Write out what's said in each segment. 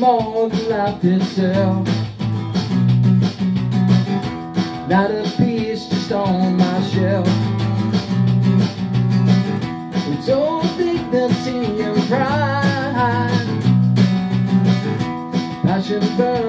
More than life itself Not a piece just on my shelf. It's all dignity and pride. Passion burns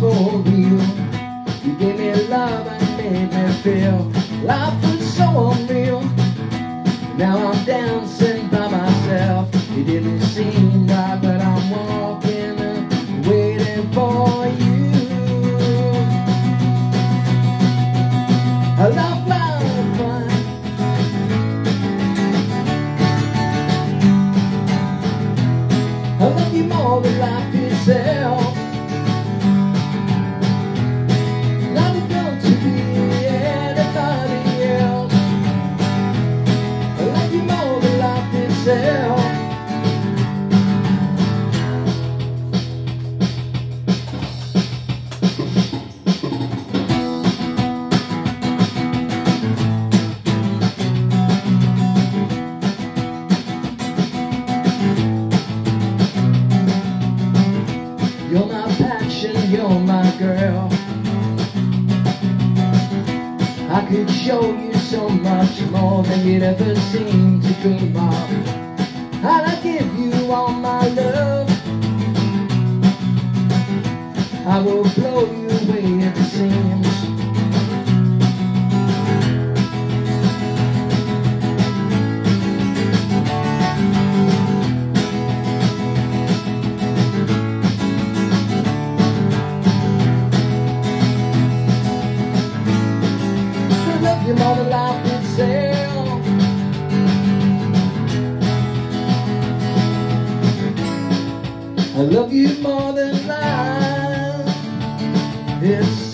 for real. You gave me love and made me feel life was so unreal. Now I'm dancing by myself. It didn't seem right, but I'm walking, waiting for you. I love fun. I love you more than life itself. You're my girl. I could show you so much more than you'd ever seem to dream of. And I give you all my love. I will blow you away at the seams. It's